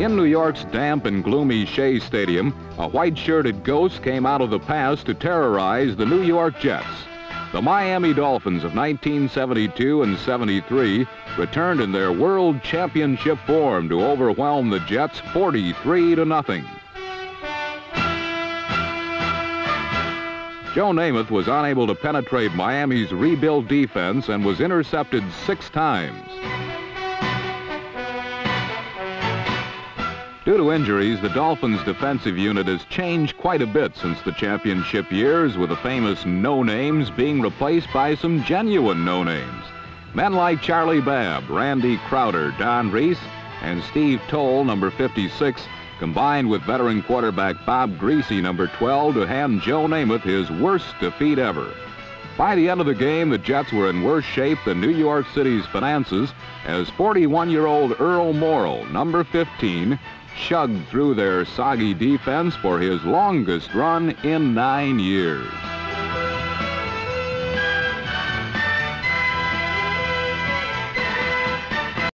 In New York's damp and gloomy Shea Stadium, a white-shirted ghost came out of the past to terrorize the New York Jets. The Miami Dolphins of 1972 and 73 returned in their World Championship form to overwhelm the Jets 43 to nothing. Joe Namath was unable to penetrate Miami's rebuilt defense and was intercepted six times. Due to injuries, the Dolphins' defensive unit has changed quite a bit since the championship years, with the famous no-names being replaced by some genuine no-names. Men like Charlie Babb, Randy Crowder, Don Reese, and Steve Towle, number 56, combined with veteran quarterback Bob Griese, number 12, to hand Joe Namath his worst defeat ever. By the end of the game, the Jets were in worse shape than New York City's finances as 41-year-old Earl Morrall, number 15, chugged through their soggy defense for his longest run in nine years.